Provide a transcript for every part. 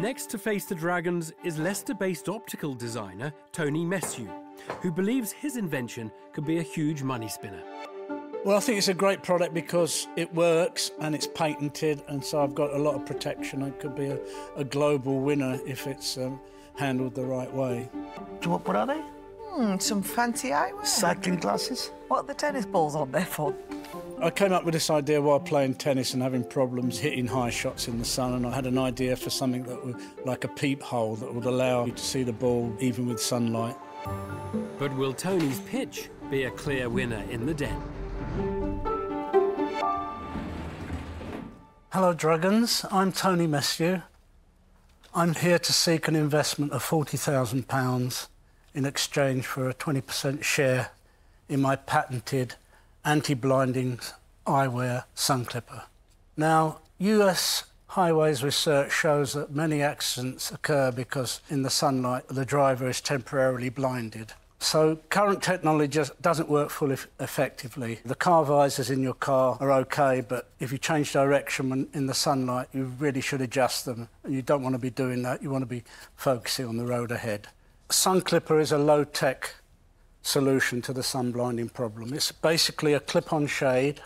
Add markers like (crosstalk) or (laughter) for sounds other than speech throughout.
Next to face the dragons is Leicester-based optical designer Tony Messiou, who believes his invention could be a huge money spinner. Well, I think it's a great product because it works and it's patented, and so I've got a lot of protection. It could be a, a global winner if it's um, handled the right way. What, what are they? Hmm, some fancy eyewear. Cycling glasses? What are the tennis balls on there for? I came up with this idea while playing tennis and having problems hitting high shots in the sun, and I had an idea for something that would, like a peephole, that would allow you to see the ball even with sunlight. But will Tony's pitch be a clear winner in the den? Hello, Dragons. I'm Tony Messiou. I'm here to seek an investment of £40,000 in exchange for a 20% share in my patented anti-blinding eyewear Sunclipa. Now, US highways research shows that many accidents occur because in the sunlight the driver is temporarily blinded. So current technology just doesn't work fully effectively. The car visors in your car are okay, but if you change direction when in the sunlight, you really should adjust them. And you don't want to be doing that. You want to be focusing on the road ahead. Sunclipa is a low-tech solution to the sun blinding problem. It's basically a clip-on shade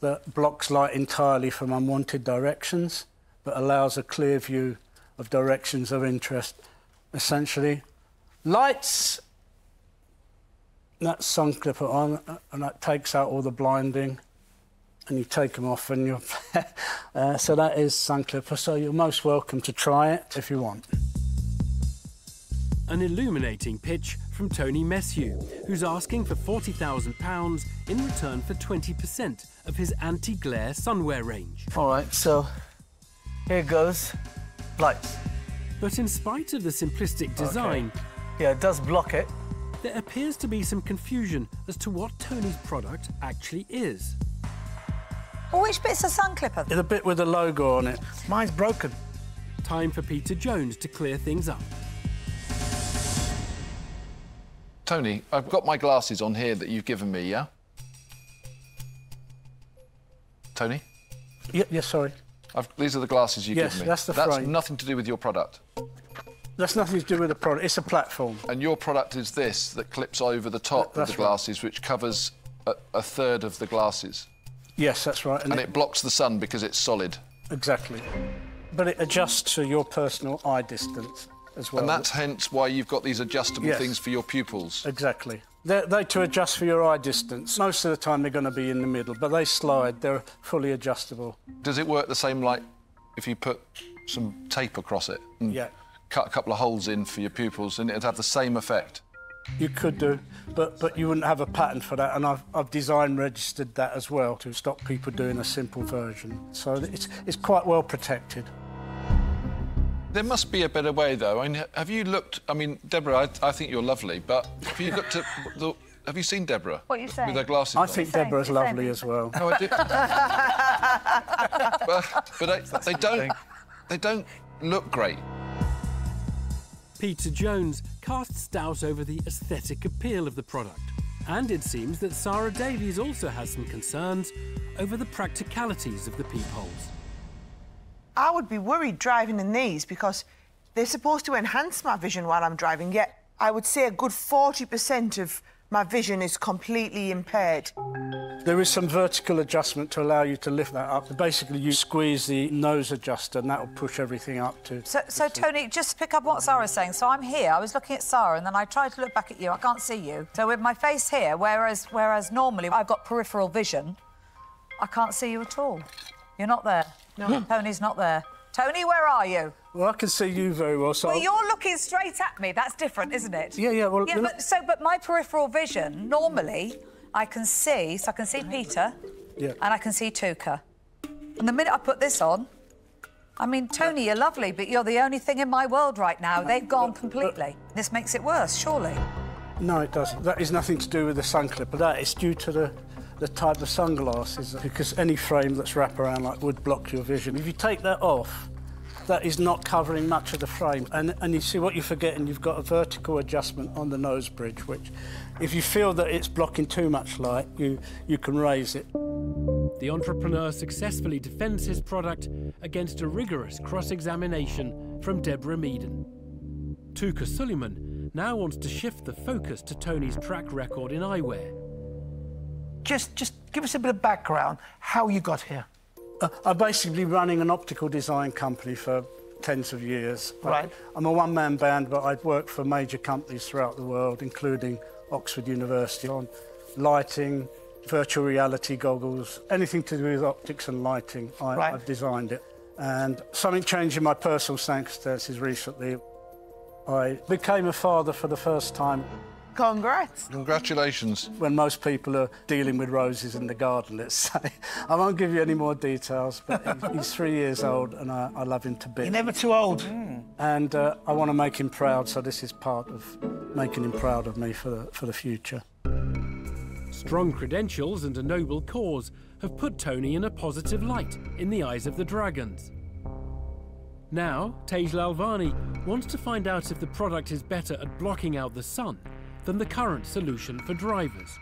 that blocks light entirely from unwanted directions, but allows a clear view of directions of interest. Essentially, lights that Sunclipa on and that takes out all the blinding and you take them off and you're (laughs) uh, so that is Sunclipa so you're most welcome to try it if you want an illuminating pitch from Tony Messiou, who's asking for £40,000 in return for 20% of his anti-glare sunwear range. All right, so here goes. Lights. But in spite of the simplistic design... Okay. Yeah, it does block it. There appears to be some confusion as to what Tony's product actually is. Well, which bit's a sun clipper? The bit with the logo on it. Mine's broken. Time for Peter Jones to clear things up. Tony, I've got my glasses on here that you've given me, yeah? Tony? Yeah, yeah sorry. I've, these are the glasses you've yes, given me. that's the That's frame. nothing to do with your product. That's nothing to do with the product. It's a platform. And your product is this that clips over the top of the glasses, right. which covers a, a, third of the glasses. Yes, that's right. And, and it, it blocks the sun because it's solid. Exactly. But it adjusts to your personal eye distance as well. And that's hence why you've got these adjustable yes. things for your pupils. Exactly. They're, they're, to adjust for your eye distance. Most of the time they're going to be in the middle, but they slide. They're fully adjustable. Does it work the same like if you put some tape across it? yeah. Cut a couple of holes in for your pupils, and it'd have the same effect. You could do, but but you wouldn't have a patent for that, and I've I've design registered that as well to stop people doing a simple version. So it's it's quite well protected. There must be a better way, though. I mean, have you looked? I mean, Deborah, I, I think you're lovely, but have you looked at (laughs) the? Have you seen Deborah? What are you saying? With her glasses I on? think Deborah's lovely as well. No, I do. (laughs) but but they, they don't. They don't look great. Peter Jones casts doubt over the aesthetic appeal of the product. And it seems that Sara Davies also has some concerns over the practicalities of the peepholes. I would be worried driving in these because they're supposed to enhance my vision while I'm driving, yet I would say a good 40% of my vision is completely impaired. There is some vertical adjustment to allow you to lift that up. Basically, you squeeze the nose adjuster and that will push everything up to... So, so Tony, just to pick up what Sara's saying, so I'm here, I was looking at Sara and then I tried to look back at you, I can't see you. So with my face here, whereas, whereas normally I've got peripheral vision, I can't see you at all. You're not there. No. Hmm. Tony's not there. Tony, where are you? Well, I can see you very well, so... Well, you're looking straight at me. That's different, isn't it? Yeah, yeah, well... Yeah, but, so, but my peripheral vision, normally, I can see, so I can see Peter, yeah. and I can see Touker. And the minute I put this on, I mean, Tony, you're lovely, but you're the only thing in my world right now. They've gone completely. This makes it worse, surely. No, it doesn't. That is nothing to do with the Sunclipa. That is due to the the type of sunglasses because any frame that's wrapped around like would block your vision. If you take that off, that is not covering much of the frame. And, and you see what you're forgetting, you've got a vertical adjustment on the nose bridge, which if you feel that it's blocking too much light, you, you can raise it. the entrepreneur successfully defends his product against a rigorous cross examination from Deborah Meaden. Touker Suleyman now wants to shift the focus to Tony's track record in eyewear. Just, just give us a bit of background how you got here. Uh, I'm basically running an optical design company for tens of years. Right. I'm a one-man band, but I've worked for major companies throughout the world, including Oxford University, on lighting, virtual reality goggles, anything to do with optics and lighting. I, Right. I've designed it. And something changed in my personal circumstances recently. I became a father for the first time Congrats. Congratulations. when most people are dealing with roses in the garden, let's say. (laughs) I won't give you any more details, but he's, he's three years old and I, I love him to bits. You're never too old. And uh, I want to make him proud, so this is part of making him proud of me for the, for the future. Strong credentials and a noble cause have put Tony in a positive light in the eyes of the Dragons. Now, Tej Lalvani wants to find out if the product is better at blocking out the sun than the current solution for drivers.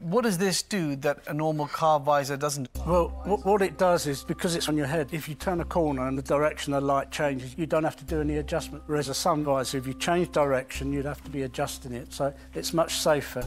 What does this do that a normal car visor doesn't? Well, what, what it does is because it's on your head, if you turn a corner and the direction of the light changes, you don't have to do any adjustment. Whereas a sun visor, if you change direction, you'd have to be adjusting it. So it's much safer.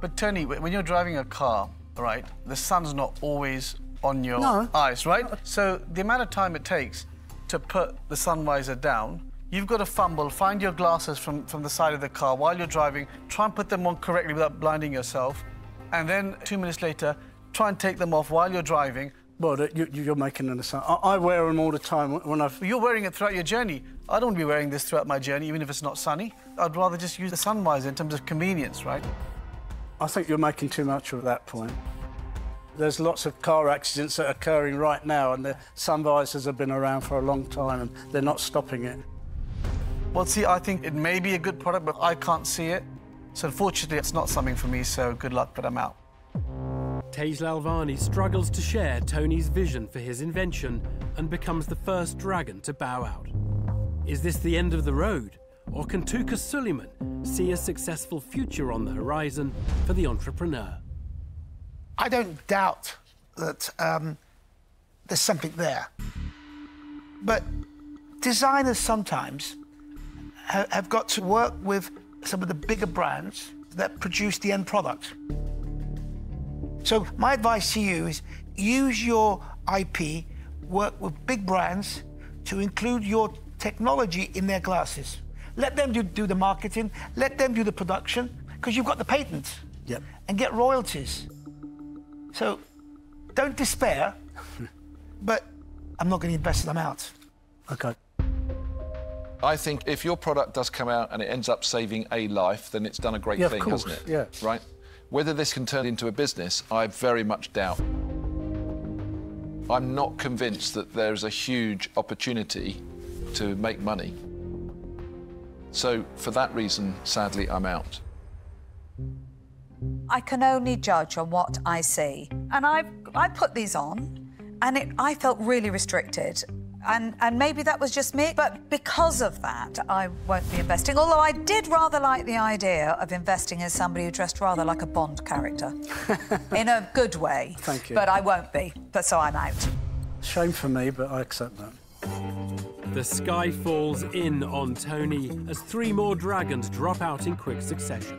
But Tony, when you're driving a car, right, the sun's not always on your No. eyes, right? So the amount of time it takes to put the sun visor down, you've got to fumble, find your glasses from, from the side of the car while you're driving, try and put them on correctly without blinding yourself, and then two minutes later, try and take them off while you're driving. Well, you, you're making an assumption. I, I wear them all the time when I've. You're wearing it throughout your journey. I don't want to be wearing this throughout my journey, even if it's not sunny. I'd rather just use the sun visor in terms of convenience, right? I think you're making too much of that point. There's lots of car accidents that are occurring right now, and the sun visors have been around for a long time, and they're not stopping it. Well, see, I think it may be a good product, but I can't see it. So unfortunately, it's not something for me, so good luck, but I'm out. Tej Lalvani struggles to share Tony's vision for his invention and becomes the first dragon to bow out. Is this the end of the road, or can Touker Suleyman see a successful future on the horizon for the entrepreneur? I don't doubt that um, there's something there. But designers sometimes ha- have got to work with some of the bigger brands that produce the end product. So my advice to you is use your IP, work with big brands to include your technology in their glasses. Let them do, do the marketing, let them do the production, because you've got the patents. Yep. And get royalties. So don't despair, (laughs) but I'm not going to invest them out. Okay. I think if your product does come out and it ends up saving a life, then it's done a great Yeah, of thing, course, hasn't it? yeah. Right? Whether this can turn into a business, I very much doubt. I'm not convinced that there's a huge opportunity to make money. So, for that reason, sadly, I'm out. I can only judge on what I see. And I I put these on and it, I felt really restricted. And, and maybe that was just me, but because of that, I won't be investing. Although I did rather like the idea of investing in somebody who dressed rather like a Bond character. (laughs) in a good way. Thank you. But I won't be, but so I'm out. Shame for me, but I accept that. The sky falls in on Tony as three more dragons drop out in quick succession.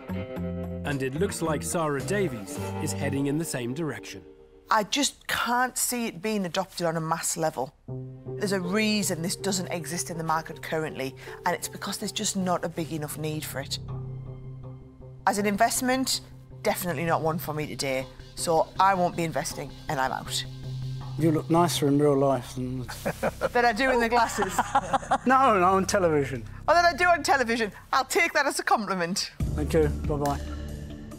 And it looks like Sara Davies is heading in the same direction. I just can't see it being adopted on a mass level. There's a reason this doesn't exist in the market currently, and it's because there's just not a big enough need for it. As an investment, definitely not one for me today, so I won't be investing, and I'm out. You look nicer in real life than. (laughs) Than I do in the glasses, (laughs) no, no, on television. Oh, than I do on television. I'll take that as a compliment. Thank you. Bye bye.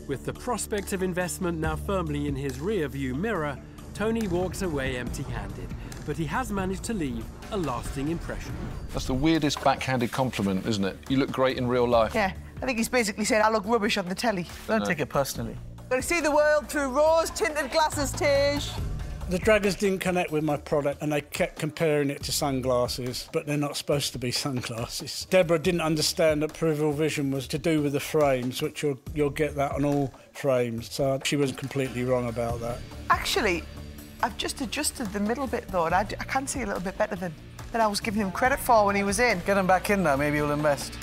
With the prospect of investment now firmly in his rear view mirror, Tony walks away empty handed. But he has managed to leave a lasting impression. That's the weirdest backhanded compliment, isn't it? You look great in real life. Yeah, I think he's basically said I look rubbish on the telly. Don't take it personally. Got to see the world through rose-tinted glasses, Tej. The Dragons didn't connect with my product and they kept comparing it to sunglasses, but they're not supposed to be (laughs) sunglasses. Deborah didn't understand that peripheral vision was to do with the frames, which you'll, you'll get that on all frames. So she was completely wrong about that. Actually, I've just adjusted the middle bit though, and I, d- I can see a little bit better than, than I was giving him credit for when he was in. Get him back in now, maybe he'll invest.